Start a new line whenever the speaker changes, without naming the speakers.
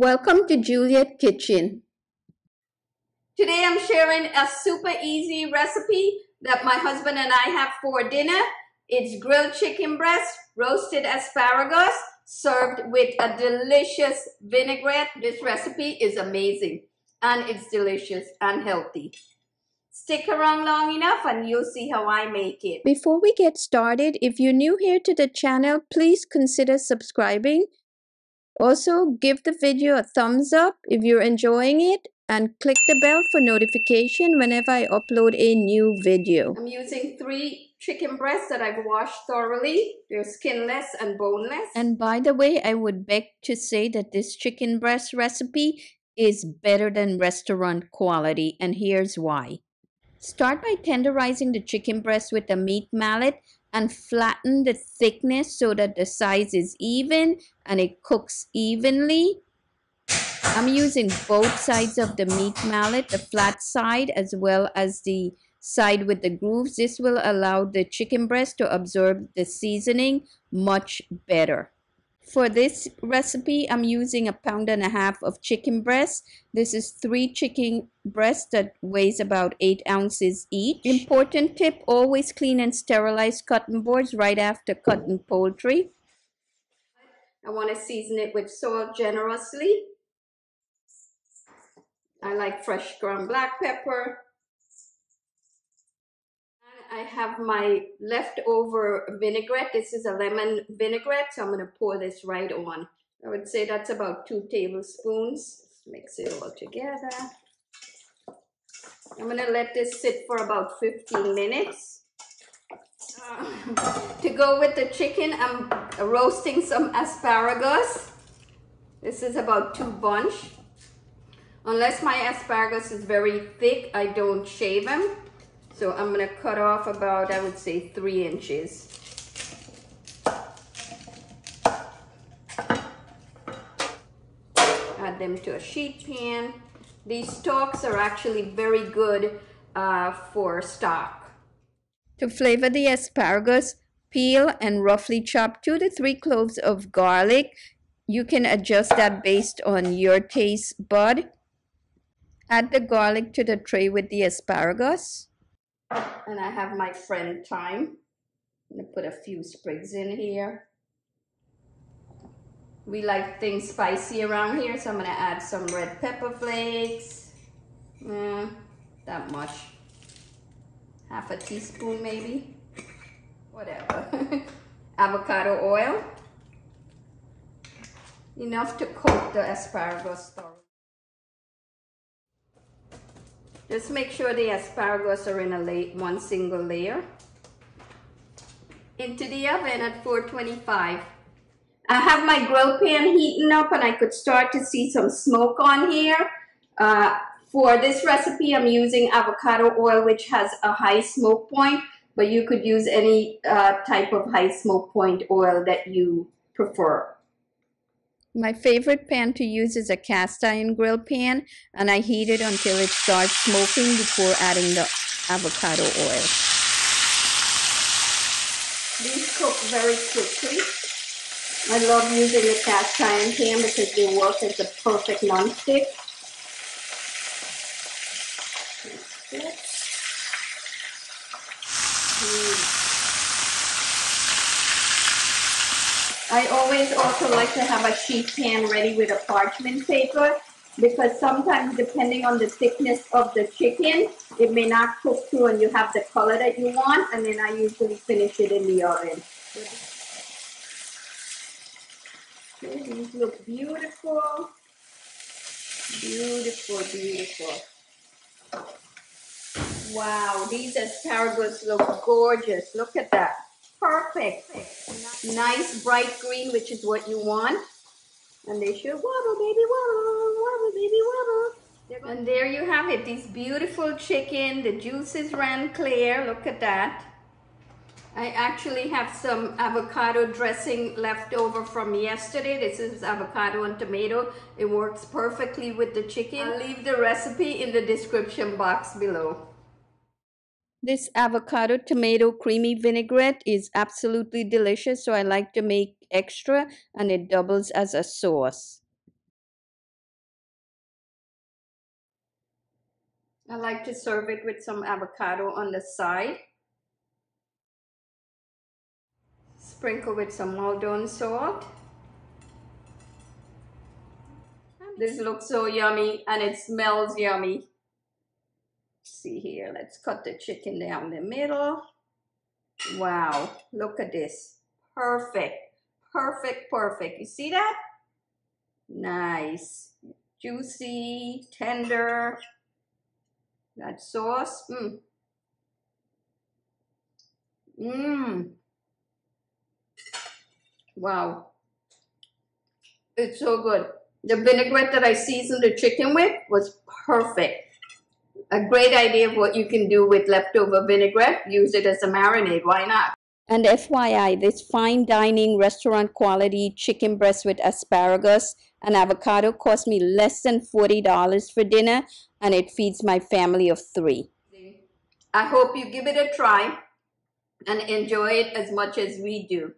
Welcome to Juliet Kitchen.
Today I'm sharing a super easy recipe that my husband and I have for dinner. It's grilled chicken breast, roasted asparagus, served with a delicious vinaigrette. This recipe is amazing and it's delicious and healthy. Stick around long enough and you'll see how I make it.
Before we get started, if you're new here to the channel, please consider subscribing also, give the video a thumbs up if you're enjoying it and click the bell for notification whenever I upload a new video.
I'm using three chicken breasts that I've washed thoroughly. They're skinless and boneless.
And by the way, I would beg to say that this chicken breast recipe is better than restaurant quality and here's why. Start by tenderizing the chicken breast with a meat mallet and flatten the thickness so that the size is even and it cooks evenly. I'm using both sides of the meat mallet, the flat side as well as the side with the grooves. This will allow the chicken breast to absorb the seasoning much better. For this recipe, I'm using a pound and a half of chicken breast. This is three chicken breasts that weighs about eight ounces each. Important tip, always clean and sterilize cutting boards right after cutting poultry.
I want to season it with salt generously. I like fresh ground black pepper, I have my leftover vinaigrette. This is a lemon vinaigrette, so I'm going to pour this right on. I would say that's about two tablespoons. Mix it all together. I'm going to let this sit for about 15 minutes. Uh, to go with the chicken, I'm roasting some asparagus. This is about two bunch. Unless my asparagus is very thick, I don't shave them. So I'm gonna cut off about, I would say three inches. Add them to a sheet pan. These stalks are actually very good uh, for stock.
To flavor the asparagus, peel and roughly chop two to three cloves of garlic. You can adjust that based on your taste bud. Add the garlic to the tray with the asparagus.
And I have my friend thyme. I'm gonna put a few sprigs in here. We like things spicy around here, so I'm gonna add some red pepper flakes. Mm, that much. Half a teaspoon maybe. Whatever. Avocado oil. Enough to coat the asparagus. Just make sure the asparagus are in a late one single layer. Into the oven at 425. I have my grill pan heating up and I could start to see some smoke on here. Uh, for this recipe, I'm using avocado oil, which has a high smoke point, but you could use any uh, type of high smoke point oil that you prefer.
My favorite pan to use is a cast iron grill pan and I heat it until it starts smoking before adding the avocado oil.
These cook very quickly. I love using the cast iron pan because they work as a perfect nonstick. I always also like to have a sheet pan ready with a parchment paper because sometimes depending on the thickness of the chicken, it may not cook through and you have the color that you want and then I usually finish it in the oven. These look beautiful. Beautiful, beautiful. Wow, these asparagus look gorgeous. Look at that. Perfect. Nice bright green, which is what you want. And they should wobble, baby, wobble, wobble, baby, wobble. And there you have it, these beautiful chicken. The juices ran clear. Look at that. I actually have some avocado dressing left over from yesterday. This is avocado and tomato. It works perfectly with the chicken. I'll leave the recipe in the description box below.
This avocado tomato creamy vinaigrette is absolutely delicious, so I like to make extra and it doubles as a sauce.
I like to serve it with some avocado on the side. Sprinkle with some Maldon salt. This looks so yummy and it smells yummy. See here, let's cut the chicken down the middle. Wow, look at this. Perfect, perfect, perfect. You see that? Nice, juicy, tender. That sauce, mmm. Mmm. Wow. It's so good. The vinaigrette that I seasoned the chicken with was perfect. A great idea of what you can do with leftover vinaigrette. Use it as a marinade. Why not?
And FYI, this fine dining restaurant quality chicken breast with asparagus and avocado cost me less than $40 for dinner and it feeds my family of three.
I hope you give it a try and enjoy it as much as we do.